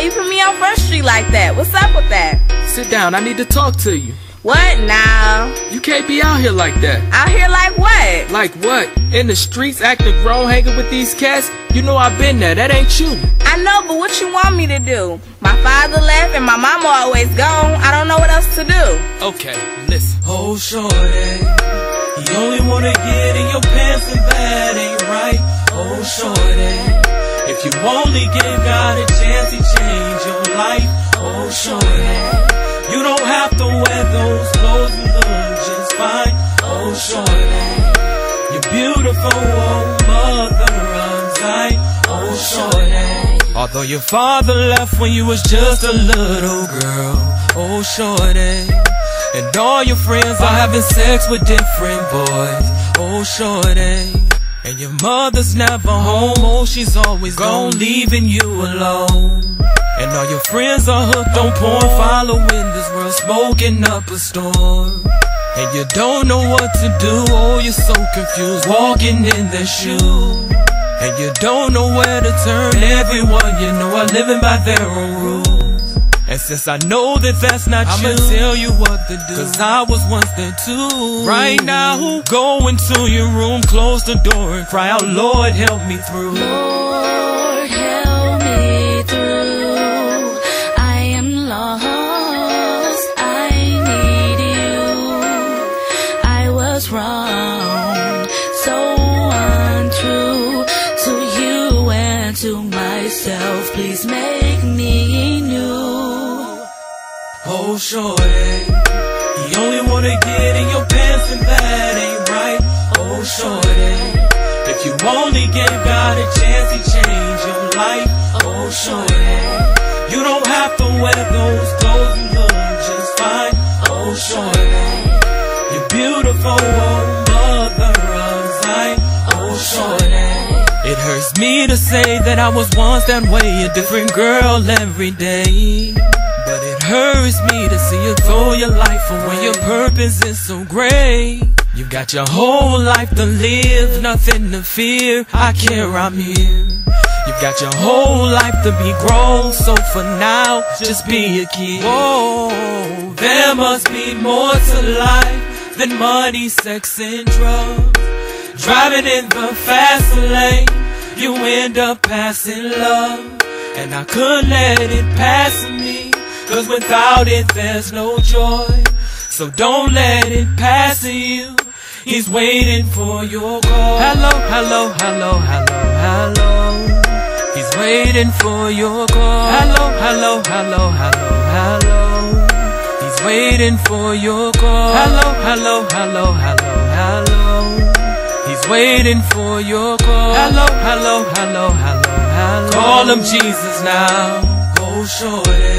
Why you put me on Front Street like that? What's up with that? Sit down, I need to talk to you. What now? You can't be out here like that. Out here like what? Like what? In the streets acting grown, hanging with these cats? You know I've been there, that ain't you. I know, but what you want me to do? My father left and my mama always gone. I don't know what else to do. Okay, listen. Oh, shorty, you only wanna get in your pants and that ain't right. Oh, shorty, if you only give God a chance, He'd change your life. Oh, shorty. You don't have to wear those clothes, you look just fine. Oh, shorty, you're beautiful, oh, mother Zion. Oh, shorty, although your father left when you was just a little girl. Oh, shorty, and all your friends are having sex with different boys. Oh, shorty. And your mother's never home, oh, she's always gone, leaving you alone. And all your friends are hooked on porn, following this world, smoking up a storm. And you don't know what to do, oh, you're so confused, walking in their shoes. And you don't know where to turn, everyone you know are living by their own rules. And since I know that that's not I'ma you, tell you what to do. Cause I was once there too. Right now, go into your room, close the door, and cry out, Lord, help me through. Lord, help me through. I am lost. I need you. I was wrong, so untrue to you and to myself. Please make me new. Oh, shorty, you only wanna get in your pants and that ain't right. Oh, shorty, if you only gave God a chance, He'd change your life. Oh, shorty, you don't have to wear those clothes, you look just fine. Oh, shorty, you're beautiful, oh, mother of Zion. Oh, shorty, it hurts me to say that I was once that way, a different girl every day. Hurts me to see you throw your life away. Your purpose is so great. You got your whole life to live, nothing to fear. I care, I'm here. You've got your whole life to be grown, so for now, just be a kid. Whoa, there must be more to life than money, sex, and drugs. Driving in the fast lane, you end up passing love. And I couldn't let it pass me. Cause without it there's no joy. So don't let it pass you. He's waiting for your call. Hello, hello, hello, hello, hello. He's waiting for your call. Hello, hello, hello, hello, hello. He's waiting for your call. Hello, hello, hello, hello, hello. He's waiting for your call. Hello, hello, hello, hello, hello. Call him Jesus now. Oh, shorty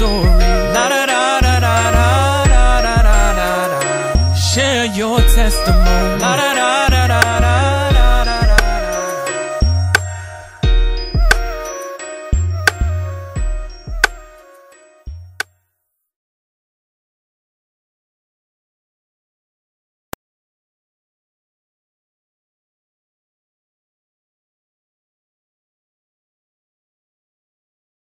story. La da da da da da da da da da. Share your testimony. La da da da da.